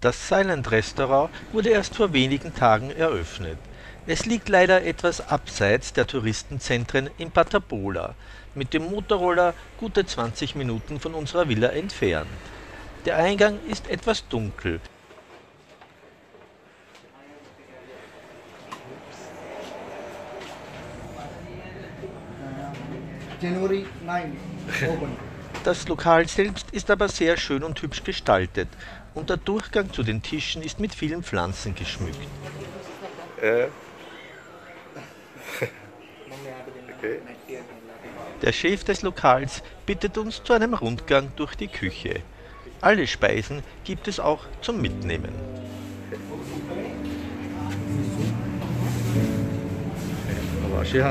Das Silent Restaurant wurde erst vor wenigen Tagen eröffnet. Es liegt leider etwas abseits der Touristenzentren in Patabola, mit dem Motorroller gute 20 Minuten von unserer Villa entfernt. Der Eingang ist etwas dunkel. January 9 open. Das Lokal selbst ist aber sehr schön und hübsch gestaltet und der Durchgang zu den Tischen ist mit vielen Pflanzen geschmückt. Äh. okay. Der Chef des Lokals bittet uns zu einem Rundgang durch die Küche. Alle Speisen gibt es auch zum Mitnehmen. Wasche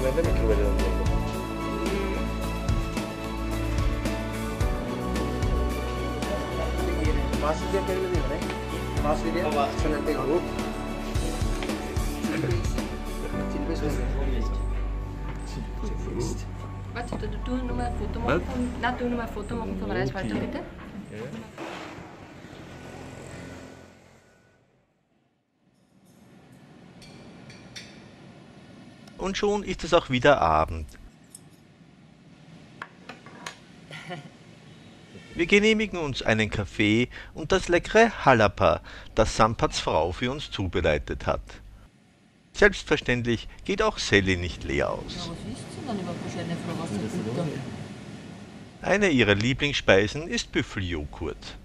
que vende microondas en México. Wat zit er te doen? Noem maar een foto. Laat doen, noem maar een foto. Mag ik van mijn reis waar het ook Und schon ist es auch wieder Abend. Wir genehmigen uns einen Kaffee und das leckere Halapa, das Sampats Frau für uns zubereitet hat. Selbstverständlich geht auch Sally nicht leer aus. Eine ihrer Lieblingsspeisen ist Büffeljoghurt.